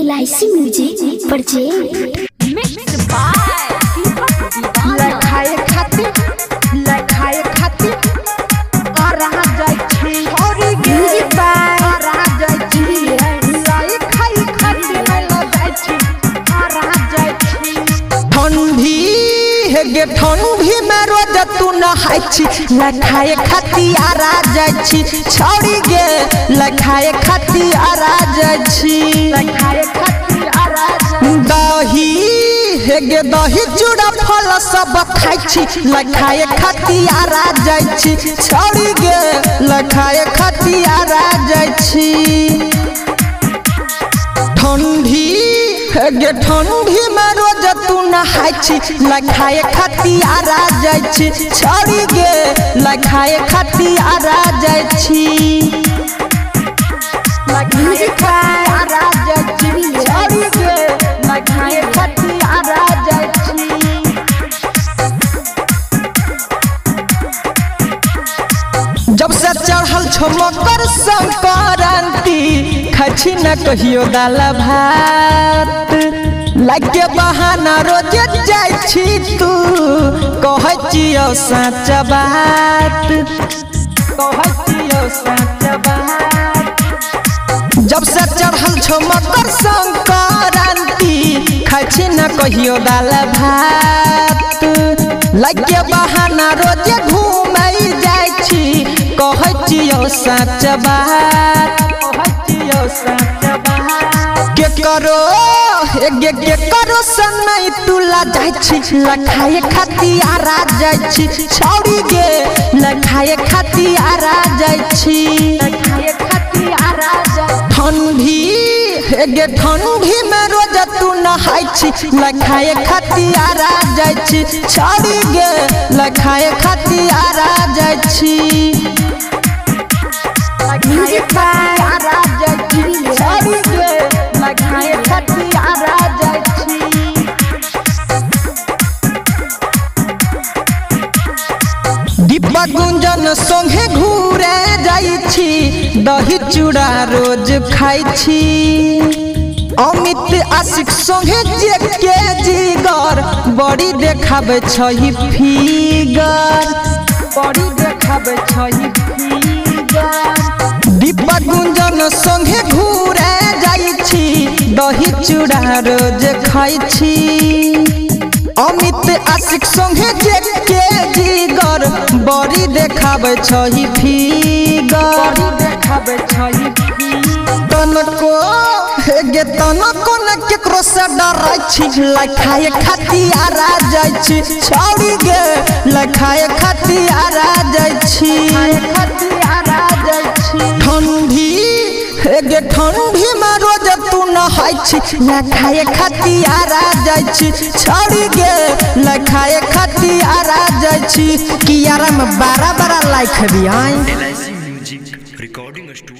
L I C music mix by हे गे ठंडी में रोज तू नहाय छी। लखाए खातिर आरा जाय छी। छौड़ी गे लखाए खातिर आरा जाय छी। आरा दही हे गे, दही चूड़ा फल सब खाइ छी। लखाए खतियारा जाइ छी। छौड़ी गे लखाए खतियारा जाइ छी। ठंडी गे ठंडी में रोज तू नहाय छी गे लखाए खतियारा खतियारा जाइ छी। छौड़ी गे लखाए खतियारा जाइ छी। जब से चढ़ल छो मकर संक्रांति खची न कहियो दाल भात। लागे बहाना रोज जाय छी तू, कहै छियो सच बात। कहै छियो सच जब से चढ़ल छो मकर संक्रांति खची न कहियो दाल भात। लगे बहाना रोज घूमै जाइ छी, कहै छियो सच बात। करो। गे के करो सनई तुला जाइ छी लखाए खाती खतियारा जाइ छी, छौड़ी गे लखाए खाती खतियारा जाइ छी। लखाए खाती खतियारा जाइ ठंडी हे गे ठंडी में रोज तू नहाय छी लखाए खाती खतियारा जाइ छी, छौड़ी गे लखाए खाती खतियारा जाइ छी। বা গুঞ্জন সঙ্গে ঘুরে যাইছি দহি চূড়া রোজ খাইছি। অমিত আশিক সঙ্গে যে কে জিগর বডি দেখাবে ছই ফিগর। বডি দেখাবে ছই ফিগর। দীপা গুঞ্জন সঙ্গে ঘুরে যাইছি দহি চূড়া রোজ খাইছি। অমিত আশিক সঙ্গে যে কে आशिक संगे जे के जिगर बड़ी देखाबै छही फिगर। देखाबै छही तनको हे गे तनको न केकरो से डरै छी। लखाए खतियारा जाइ छी। छौड़ी गे लखाए खतियारा जाइ छी लखाए खतियारा जाइ छौड़ी खतियारा जाइ बारह बारह लाइक रिकॉर्डिंग स्टूडियो